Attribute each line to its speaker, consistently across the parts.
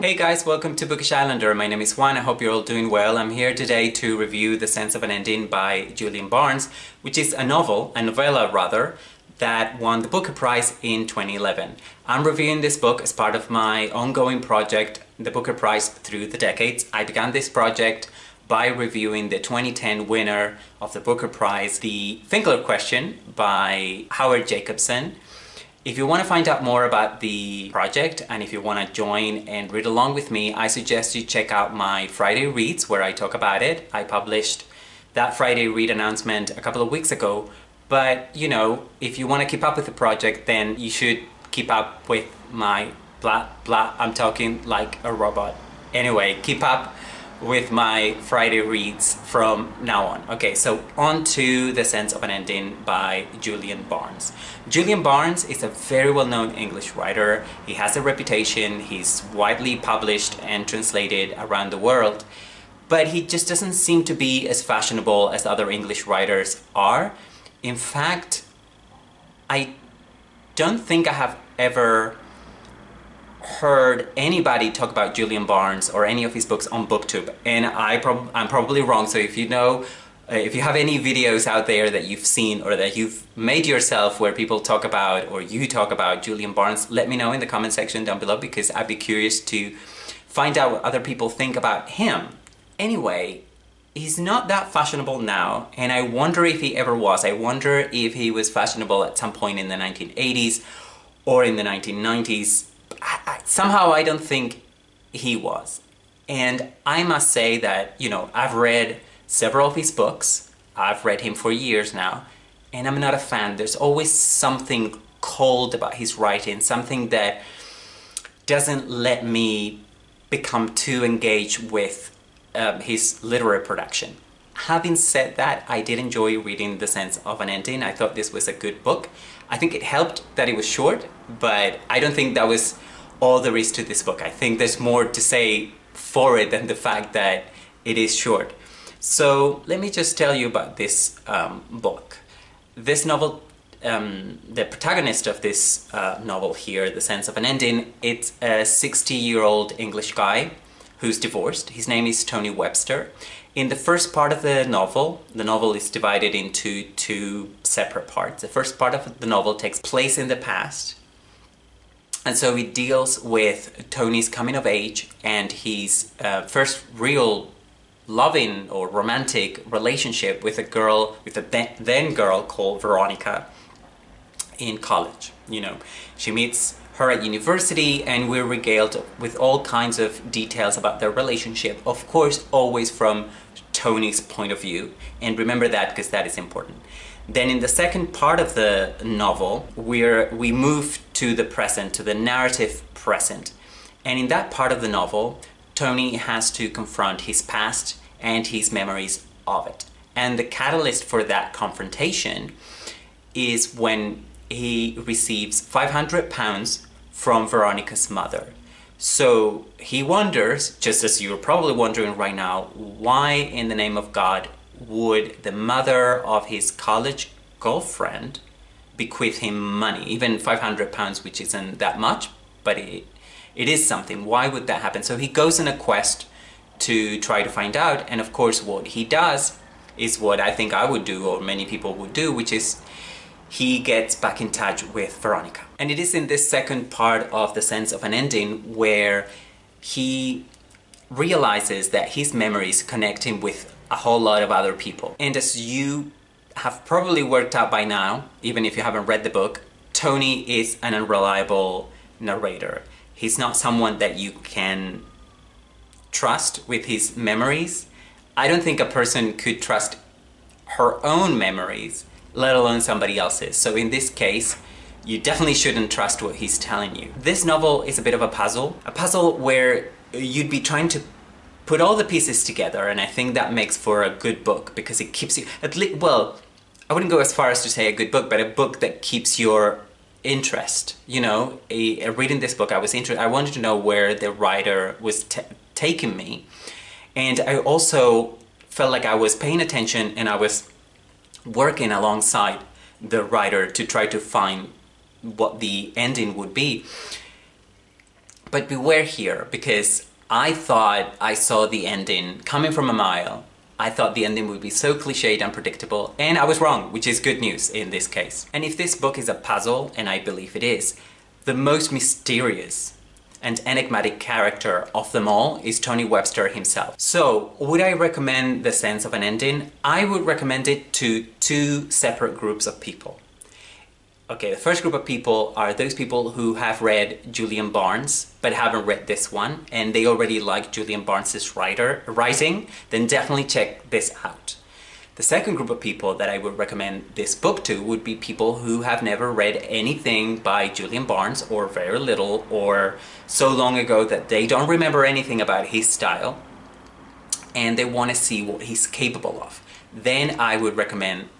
Speaker 1: Hey guys, welcome to Bookish Islander. My name is Juan. I hope you're all doing well. I'm here today to review The Sense of an Ending by Julian Barnes, which is a novel, a novella rather, that won the Booker Prize in 2011. I'm reviewing this book as part of my ongoing project, the Booker Prize Through the Decades. I began this project by reviewing the 2010 winner of the Booker Prize, The Finkler Question by Howard Jacobson. If you want to find out more about the project and if you want to join and read along with me, I suggest you check out my Friday Reads where I talk about it. I published that Friday Read announcement a couple of weeks ago. But, you know, if you want to keep up with the project, then you should keep up with my blah blah. I'm talking like a robot. Anyway, keep up with my Friday reads from now on. Okay, so on to The Sense of an Ending by Julian Barnes. Julian Barnes is a very well-known English writer. He has a reputation, he's widely published and translated around the world, but he just doesn't seem to be as fashionable as other English writers are. In fact, I don't think I have ever heard anybody talk about Julian Barnes or any of his books on booktube and I prob I'm probably wrong so if you know uh, if you have any videos out there that you've seen or that you've made yourself where people talk about or you talk about Julian Barnes let me know in the comment section down below because I'd be curious to find out what other people think about him. Anyway he's not that fashionable now and I wonder if he ever was. I wonder if he was fashionable at some point in the 1980s or in the 1990s I, I, somehow I don't think he was. And I must say that, you know, I've read several of his books. I've read him for years now, and I'm not a fan. There's always something cold about his writing, something that doesn't let me become too engaged with um, his literary production. Having said that, I did enjoy reading The Sense of an Ending. I thought this was a good book. I think it helped that it was short, but I don't think that was all there is to this book. I think there's more to say for it than the fact that it is short. So let me just tell you about this um, book. This novel, um, the protagonist of this uh, novel here, The Sense of an Ending, it's a 60-year-old English guy who's divorced. His name is Tony Webster. In the first part of the novel, the novel is divided into two separate parts. The first part of the novel takes place in the past, and so it deals with Tony's coming of age and his uh, first real loving or romantic relationship with a girl, with a then girl called Veronica in college. You know, she meets her at university and we're regaled with all kinds of details about their relationship. Of course, always from Tony's point of view. And remember that because that is important. Then in the second part of the novel, we're, we move to the present, to the narrative present. And in that part of the novel, Tony has to confront his past and his memories of it. And the catalyst for that confrontation is when he receives 500 pounds from Veronica's mother. So he wonders, just as you're probably wondering right now, why in the name of God would the mother of his college girlfriend bequeath him money, even 500 pounds, which isn't that much, but it, it is something. Why would that happen? So he goes on a quest to try to find out, and of course what he does is what I think I would do, or many people would do, which is he gets back in touch with Veronica. And it is in this second part of The Sense of an Ending where he realizes that his memories connect him with a whole lot of other people. And as you have probably worked out by now, even if you haven't read the book, Tony is an unreliable narrator. He's not someone that you can trust with his memories. I don't think a person could trust her own memories, let alone somebody else's. So in this case, you definitely shouldn't trust what he's telling you. This novel is a bit of a puzzle, a puzzle where you'd be trying to put all the pieces together and I think that makes for a good book because it keeps you, at least, well, I wouldn't go as far as to say a good book, but a book that keeps your interest. You know, a, a reading this book, I was interested, I wanted to know where the writer was taking me. And I also felt like I was paying attention and I was working alongside the writer to try to find what the ending would be. But beware here, because I thought I saw the ending coming from a mile. I thought the ending would be so cliched and predictable, and I was wrong, which is good news in this case. And if this book is a puzzle, and I believe it is, the most mysterious and enigmatic character of them all is Tony Webster himself. So, would I recommend The Sense of an Ending? I would recommend it to two separate groups of people. Okay, the first group of people are those people who have read Julian Barnes but haven't read this one and they already like Julian Barnes's writer writing, then definitely check this out. The second group of people that I would recommend this book to would be people who have never read anything by Julian Barnes or very little or so long ago that they don't remember anything about his style and they want to see what he's capable of. Then I would recommend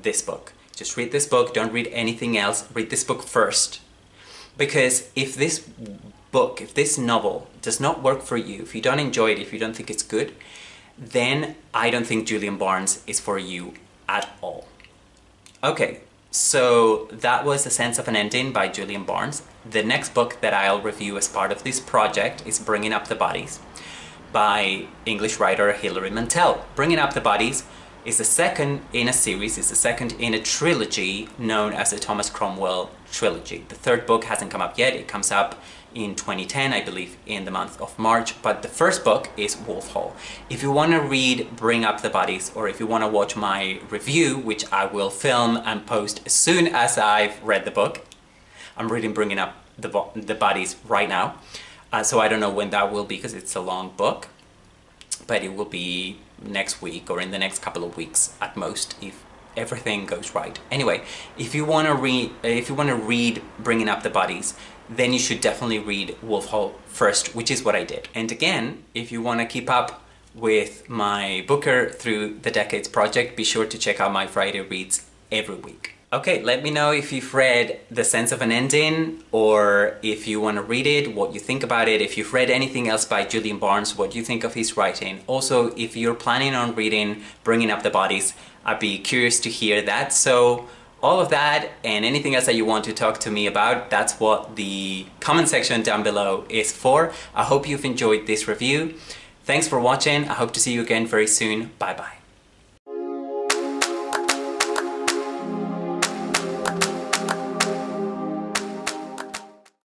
Speaker 1: this book. Just read this book, don't read anything else, read this book first. Because if this book, if this novel does not work for you, if you don't enjoy it, if you don't think it's good, then I don't think Julian Barnes is for you at all. Okay, so that was The Sense of an Ending by Julian Barnes. The next book that I'll review as part of this project is Bringing Up the Bodies by English writer Hilary Mantel. Bringing Up the Bodies is the second in a series, is the second in a trilogy known as the Thomas Cromwell trilogy. The third book hasn't come up yet, it comes up in 2010, I believe, in the month of March, but the first book is Wolf Hall. If you want to read Bring Up the Bodies, or if you want to watch my review, which I will film and post as soon as I've read the book, I'm reading Bringing Up the, Bo the Bodies right now, uh, so I don't know when that will be because it's a long book, but it will be next week or in the next couple of weeks at most if everything goes right. Anyway, if you want to read if you want to read Bringing Up the Bodies, then you should definitely read Wolf Hall first, which is what I did. And again, if you want to keep up with my Booker Through the Decades project, be sure to check out my Friday reads every week. Okay, let me know if you've read The Sense of an Ending or if you want to read it, what you think about it. If you've read anything else by Julian Barnes, what you think of his writing. Also, if you're planning on reading Bringing Up the Bodies, I'd be curious to hear that. So, all of that and anything else that you want to talk to me about, that's what the comment section down below is for. I hope you've enjoyed this review. Thanks for watching. I hope to see you again very soon. Bye bye.